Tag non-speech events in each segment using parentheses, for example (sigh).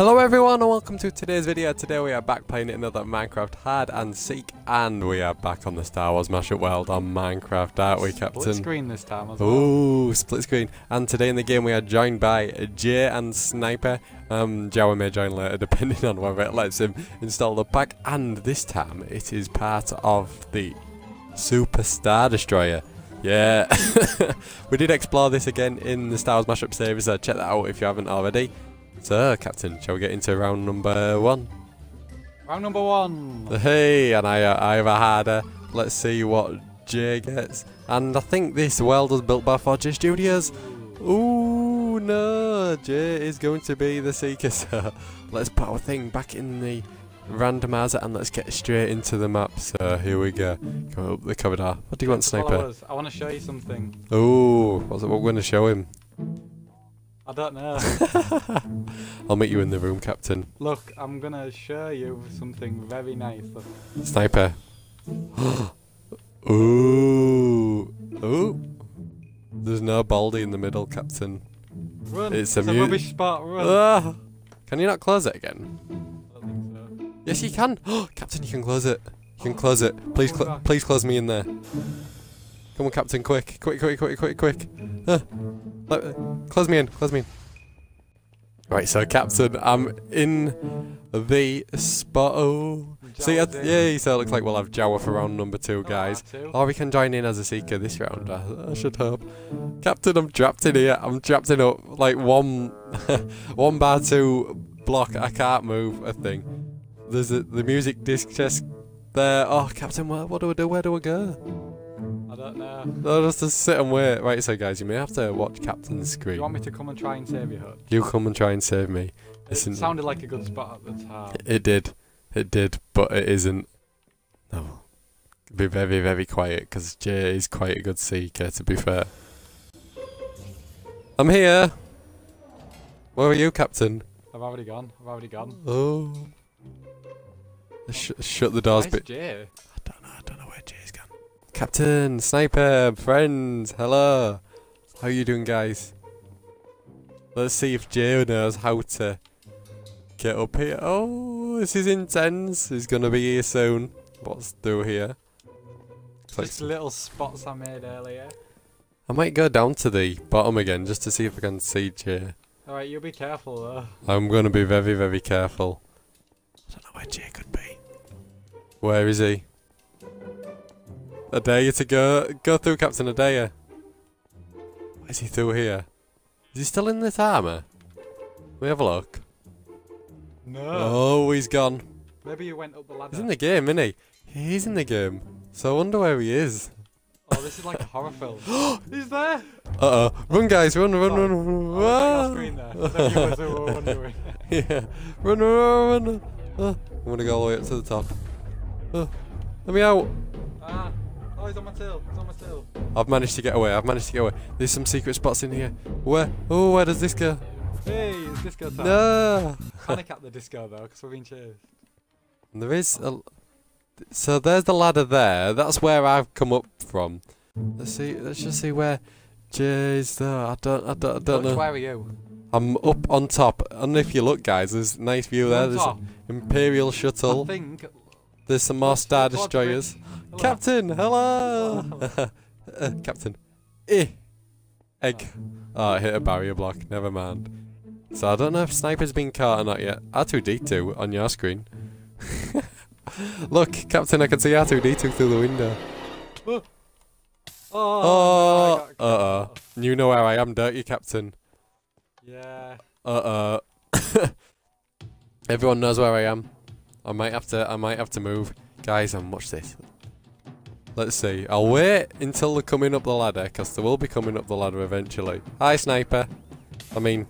Hello everyone and welcome to today's video. Today we are back playing another Minecraft Hide and Seek and we are back on the Star Wars Mashup World on Minecraft, aren't we Captain? Split screen this time as well. Ooh, split screen. And today in the game we are joined by Jay and Sniper. Um, Jawa may join later (laughs) depending on whether it lets him install the pack. And this time it is part of the Super Star Destroyer. Yeah, (laughs) we did explore this again in the Star Wars Mashup series, so check that out if you haven't already. So, Captain, shall we get into round number one? Round number one. Hey, and I, uh, I have a harder. Let's see what Jay gets. And I think this world was built by 4J Studios. Ooh, no, Jay is going to be the Seeker, (laughs) so let's put our thing back in the randomizer and let's get straight into the map. So here we go. Go up the corridor. What do you want, Sniper? I want to show you something. Ooh, what's it, what we're going to show him? I don't know. (laughs) I'll meet you in the room, Captain. Look, I'm going to show you something very nice. Sniper. (gasps) Ooh. Ooh. There's no baldy in the middle, Captain. Run. It's It's, a a, rubbish spot. Run. Ah. Can you not close it again? I don't think so. Yes, you can. (gasps) Captain, you can close it. You can close it. Please, cl- please close me in there. Come on, Captain, quick, quick, quick, quick, quick, quick. Ah. Uh, close me in. Close me in. Right, so Captain, I'm in the spot. Oh. See, I, Jawa's yeah, so it looks like we'll have Jawa for round number two, guys. Or we can join in as a seeker this round. I, I should hope. Captain, I'm trapped in here. I'm trapped in a like one, (laughs) one bar two block. I can't move a thing. There's a, the music disc just there. Oh, Captain, what, what do I do? Where do I go? Don't know. No, just to sit and wait. Right, so guys, you may have to watch Captain's Do screen. you want me to come and try and save you, Hut? You come and try and save me. It Listen, sounded like a good spot at the time. it did, it did, but it isn't. No, be very, very quiet because Jay is quite a good seeker. To be fair. I'm here. Where are you, Captain? I've already gone. I've already gone. Oh. Sh- shut the doors. Where's Jay? I don't know. I don't know where Jay's gone. Captain, sniper, friends, hello. How you doing, guys? Let's see if Jay knows how to get up here. Oh, this is intense. He's gonna be here soon. What's through here? Looks like Just little spots I made earlier. I might go down to the bottom again just to see if I can see Jay. Alright, you'll be careful though. I'm going to be very, very careful. I don't know where Jay could be. Where is he? Adaya to go. Go through, Captain Adaya. is he through here? Is he still in this armour? Let me have a look. No. Oh, he's gone. Maybe he went up the ladder. He's in the game, isn't he? He's in the game. So I wonder where he is. Oh, this is like a horror film. (gasps) He's there. Uh oh. Run, guys. Run, run, Sorry. (laughs) run, run. Oh, run. there. The viewers who were wondering. yeah. Run, run, run. Uh, I'm gonna go all the way up to the top. Uh, let me out. Ah. He's on my tail. He's on my tail. I've managed to get away. I've managed to get away. There's some secret spots in here. Where? Oh, where does this go? Hey, it's disco time. No. Panic at the disco though, because we're being chased. There is a. So there's the ladder there. That's where I've come up from. Let's see. Let's just see where Jay's there. I don't. I don't. I don't Which know. Where are you? I'm up on top, and if you look, guys, there's a nice view there. There's an Imperial I shuttle. think. There's some more Star Destroyers. Hello. Captain, (laughs) hello. uh, Captain. Eh. Egg. Oh, it hit a barrier block. Never mind. So I don't know if Sniper's been caught or not yet. R2D2 on your screen. (laughs) Look, Captain, I can see R2D2 through the window. Oh. Oh, uh uh. You know where I am, don't you, Captain? Yeah. Uh uh. (coughs) Everyone knows where I am. I might have to. I might have to move, guys. And watch this. Let's see. I'll wait until they're coming up the ladder, because they will be coming up the ladder eventually. Hi, sniper. I mean,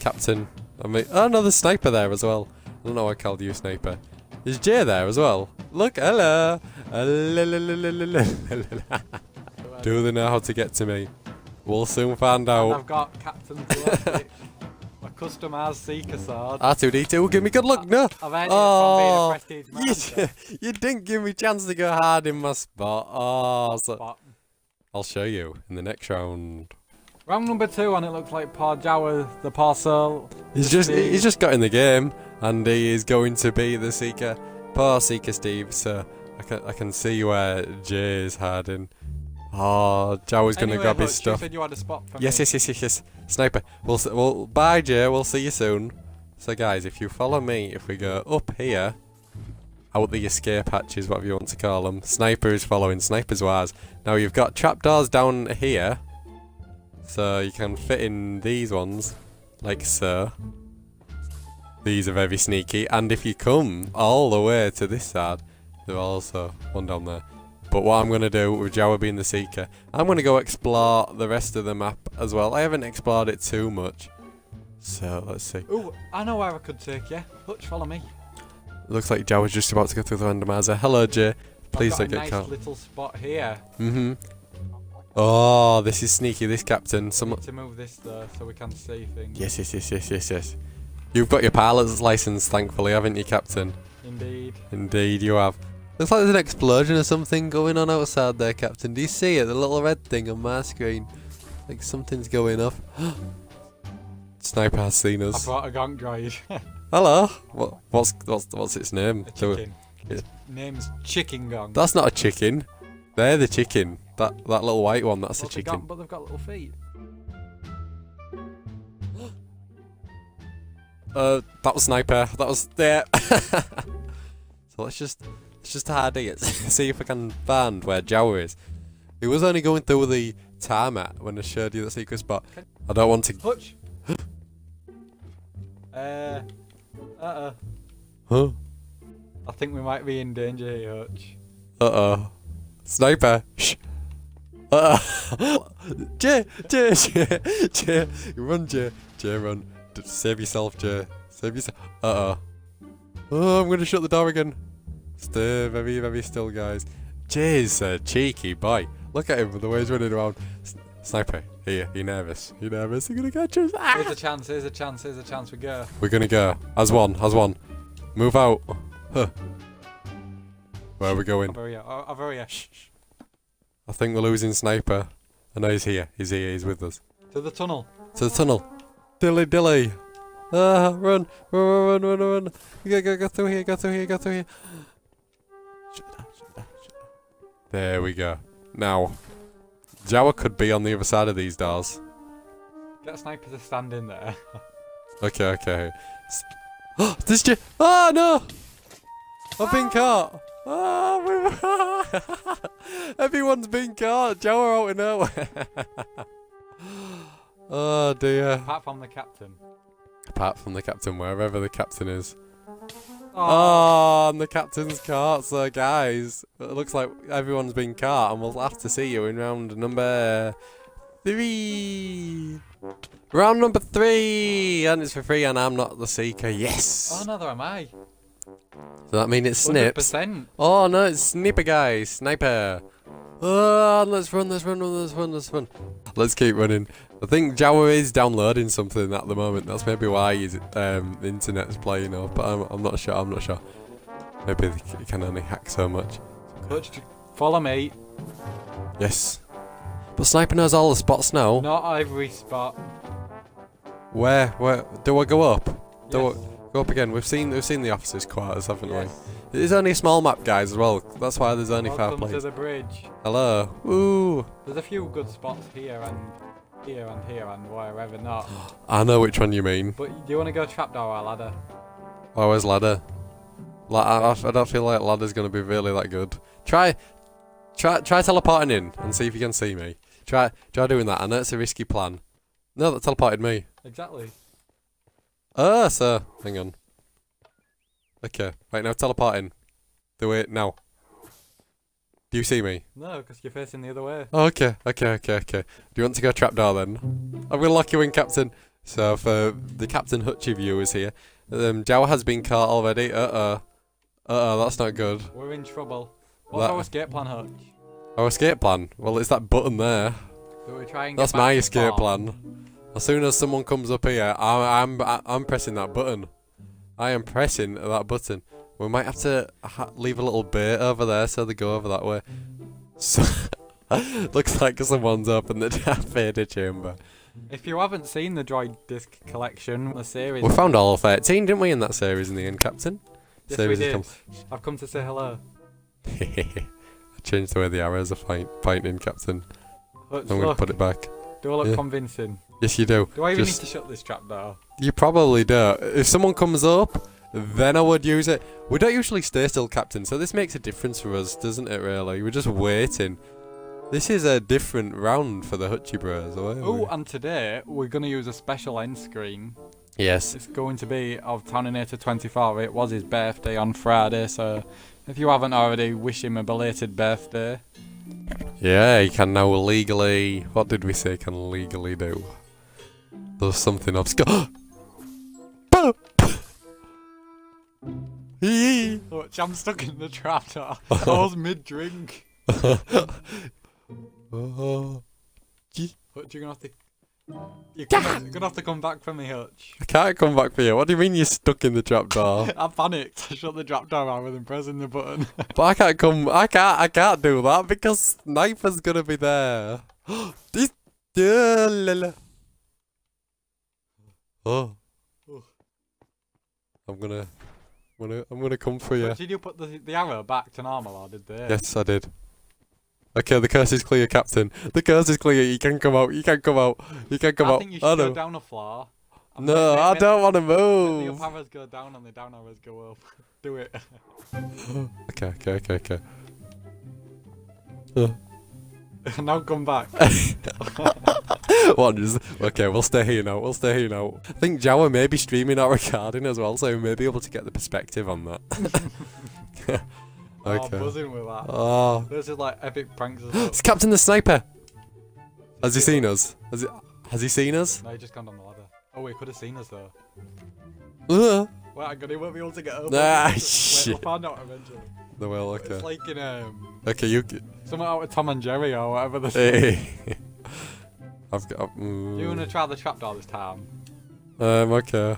captain. I mean, oh no, there's sniper there as well. I don't know why I called you sniper. Is Jay there as well? Look, hello. (laughs) Do they know how to get to me? We'll soon find And out. I've got Captain (laughs) Customised Seeker sword. Ah, R2D2, give me good luck. No. I've Oh, it from being a prestige (laughs) You, you didn't give me chance to go hard in my spot. Oh, so I'll show you in the next round. Round number two, and it looks like Paul Jawa, the parcel. He's just Steve. he's just got in the game, and he is going to be the seeker. Poor seeker Steve. So I can I can see where Jay is hiding. Oh, Jawa's gonna Anyway, grab his Hutch, you stuff. you had a spot for Yes, yes, yes, yes, yes. Sniper. We'll, we'll bye, Jay. We'll see you soon. So, guys, if you follow me, if we go up here, out the escape hatches, whatever you want to call them, Sniper is following. Sniper's wise. Now you've got trapdoors down here, so you can fit in these ones, like so. These are very sneaky, and if you come all the way to this side, there's also one down there. But what I'm going to do with Jawa being the seeker, I'm going to go explore the rest of the map as well. I haven't explored it too much. So, let's see. Ooh, I know where I could take you. Hutch, follow me. Looks like Jawa's just about to go through the randomizer. Hello, Jay. Please don't get nice caught. little spot here. Mm-hmm. Oh, this is sneaky, this captain. Some to move this though, so we can see things. Yes, yes, yes, yes, yes, yes. You've got your pilot's license, thankfully, haven't you, Captain? Indeed. Indeed, you have. Looks like there's an explosion or something going on outside there, Captain. Do you see it? The little red thing on my screen. Like something's going off. (gasps) Sniper has seen us. I brought a gonk droid. (laughs) Hello. What? What's what's what's its name? a it- chicken. Its name's Chicken Gong. That's not a chicken. They're the chicken. That that little white one. That's a Well, got- chicken. but they've got little feet. (gasps) Uh, that was sniper. That was there. (laughs) so let's just let's just hide it. (laughs) See if I can find where Jawa is. He was only going through the tarmac when I showed you the secret spot. I don't want to. Hutch. (gasps) uh. Uh. Huh? I think we might be in danger here, Hutch. Uh oh. Sniper. Shh. Uh oh. (laughs) Jay, Jay, Jay, Jay. Run, Jay. Jay, run. Save yourself, Jay. Save yourself. Uh oh. Oh, I'm gonna shut the door again. Stay very, very still, guys. Jay's a cheeky boy. Look at him, the way he's running around. S- Sniper, here, you nervous? You nervous? You're gonna catch us. Ah! Here's a chance, here's a chance, here's a chance we go. We're gonna go. As one, as one. Move out. Huh. Where are we going? O- over here. I think we're losing Sniper. I know he's here. He's here. He's with us. To the tunnel. To the tunnel. Dilly dilly. Ah, run, run, run, run, run, go, go, go through here, go through here, go through here. There we go. Now, Jawa could be on the other side of these doors. Get sniper to stand in there. Okay, okay. Oh, (gasps) this J- Oh no! I've been caught. Oh, (laughs) everyone's been caught. Jawa out of nowhere. (laughs) oh dear. Apart from the captain. Apart from the captain, wherever the captain is. Oh, and the captain's caught. So, guys, it looks like everyone's been caught, and we'll have to see you in round number three. Round number three, and it's for free, and I'm not the seeker. Yes. oh no, there am I. Does that mean it's Snips? 100%. Oh no, it's Sniper guy, Sniper. Oh, let's run, let's run, let's run, let's run. Let's keep running. I think Jawa is downloading something at the moment. That's maybe why his um, the internet's playing up. But I'm, I'm not sure. I'm not sure. Maybe they c- can only hack so much. Hutch, follow me. Yes. But Sniper knows all the spots now. Not every spot. Where? Where? Do I go up? Do Yes. I go up again? We've seen we've seen the officers' quarters, haven't Yes. we? Is only a small map, guys, as well. That's why there's only five Welcome to the bridge. Hello. Ooh. There's a few good spots here and here and here and wherever not. I know which one you mean. But do you want to go trapdoor or ladder? Oh, where's ladder? La- I, I don't feel like ladder's gonna be really that good. Try, try, try teleporting in and see if you can see me. Try, try doing that. I know it's a risky plan. No, that teleported me. Exactly. Ah, sir. hang on. Okay, right now teleporting. Do it now. Do you see me? No, because you're facing the other way. Oh, okay, okay, okay, okay. Do you want to go trapdoor then? I'm gonna lock you in, Captain. So for the Captain Hutchie viewers here, um, Jawa has been caught already. Uh oh, uh oh, that's not good. We're in trouble. What's That- our escape plan, Hutch? Our escape plan. Well, it's that button there. Do we try and That's my escape spawn? plan. As soon as someone comes up here, I'm I'm I'm pressing that button. I am pressing that button. We might have to ha- leave a little bit over there so they go over that way. So (laughs) Looks like someone's opened the (laughs) Vader chamber. If you haven't seen the droid disc collection, the series, We found all 13, didn't we, in that series in the end, Captain? yes, series we did. come- I've come to say hello. I (laughs) changed the way the arrows are pointing, Captain. Look, I'm going to put it back. do I look yeah. convincing? Yes, you do. Do I even Just- need to shut this trap door? You probably do. If someone comes up, then I would use it. We don't usually stay still, Captain, so this makes a difference for us, doesn't it, really? We're just waiting. This is a different round for the Hutchie Bros. aren't? Oh, and today we're going to use a special end screen. yes. It's going to be of Townator 24. It was his birthday on Friday, so if you haven't already, wish him a belated birthday. Yeah, he can now legally. What did we say he can legally do? There's something obscure. (gasps) Look, oh, I'm stuck in the trap door. I (laughs) was mid drink. Oh. (laughs) Hutch, you're gonna have to. You're gonna, you're gonna have to come back for me, Hutch. I can't come back for you. What do you mean you're stuck in the trapdoor? (laughs) I panicked. I shut the trap door rather than pressing the button. but I can't come. I can't. I can't do that because Sniper's gonna be there. (gasps) this. Yeah, la, la. Oh. I'm gonna. I'm gonna. I'm gonna come for you. Did you put the, the arrow back to normal, or did they? Yes, I did. Okay, the curse is clear, Captain. The curse is clear. You can come out. You can come out. You can come I out. think you should go down the floor. No, I don't want to move. The up arrows go down and the down arrows go up. (laughs) Do it. (gasps) Okay, okay, okay, okay. Uh, (laughs) now come back. (laughs) what? Just, okay, we'll stay here now. We'll stay here now. I think Jawa may be streaming our recording as well, so we may be able to get the perspective on that. (laughs) okay. Oh, buzzing with that. Oh, This is like epic pranks. as (gasps) well. it's Captain the Sniper. Has he seen us? Has he, has he seen us? no, he just gone down the ladder. Oh, he could have seen us though. Uh, Wait, I'm gonna he won't be able to get over. Ah, Wait, shit. We'll find out eventually. The well, okay. It's like in um, Okay, you. something out of Tom and Jerry or whatever. The (laughs) Hey. I've got. Mm, You wanna try the trapdoor this time? Um, okay.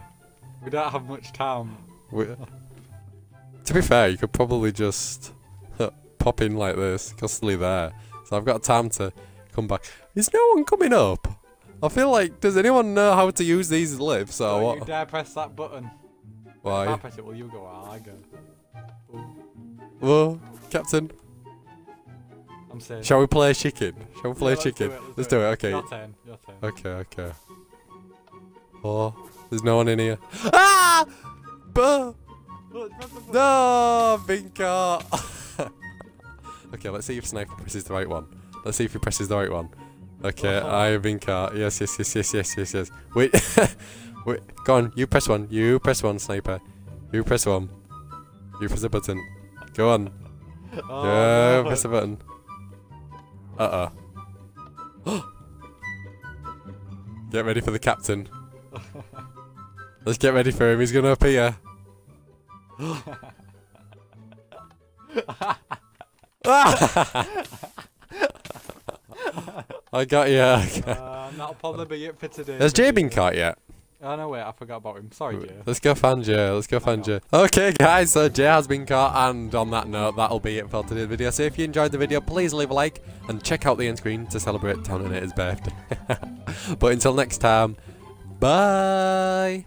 We don't have much time. We, to be fair, you could probably just (laughs) pop in like this, constantly there. So I've got time to come back. Is no one coming up? I feel like, does anyone know how to use these lifts or Don't what? you dare press that button. If I press it, will you go I go? Ooh, Whoa, Captain, I'm saying. shall we play a chicken? Shall we play Yeah, let's do chicken? it, let's do it, okay. Your turn. Your turn. Okay, okay. Oh, there's no one in here. Ah! Buh! Look, press the button. No, caught. okay, let's see if Sniper presses the right one. Let's see if he presses the right one. Okay, Oh. I have been. Yes, yes, yes, yes, yes, yes, yes. Wait, (laughs) wait. Go on, you press one. You press one, Sniper. You press one. You press the button. Go on. Oh, yeah, no. press the button. Uh oh. (gasps) get ready for the captain. (laughs) Let's get ready for him. He's gonna appear. (laughs) (laughs) I got you. Uh, that'll probably be it for today. Has Jay been caught yet? Oh no, wait, I forgot about him. Sorry, Jay. Let's go find Jay. Let's go find Jay. Okay, guys, so Jay has been caught, and on that note, that'll be it for today's video. So if you enjoyed the video, please leave a like and check out the end screen to celebrate Town birthday. (laughs) but until next time, bye.